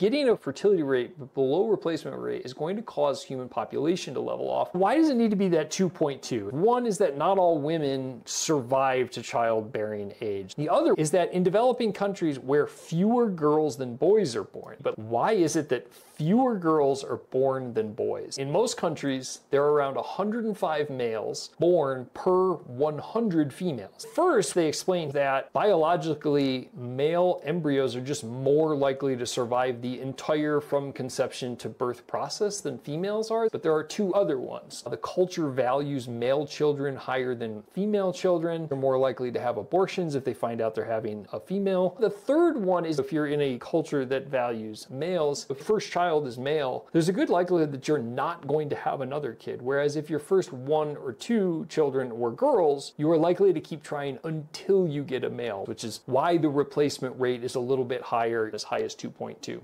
Getting a fertility rate below replacement rate is going to cause human population to level off. Why does it need to be that 2.2? One is that not all women survive to childbearing age. The other is that in developing countries where fewer girls than boys are born. But why is it that fewer girls are born than boys? In most countries, there are around 105 males born per 100 females. First, they explain that biologically, male embryos are just more likely to survive the entire from conception to birth process than females are, but there are two other ones. The culture values male children higher than female children. They're more likely to have abortions if they find out they're having a female. The third one is if you're in a culture that values males, the first child is male, there's a good likelihood that you're not going to have another kid. Whereas if your first one or two children were girls, you are likely to keep trying until you get a male, which is why the replacement rate is a little bit higher, as high as 2.2.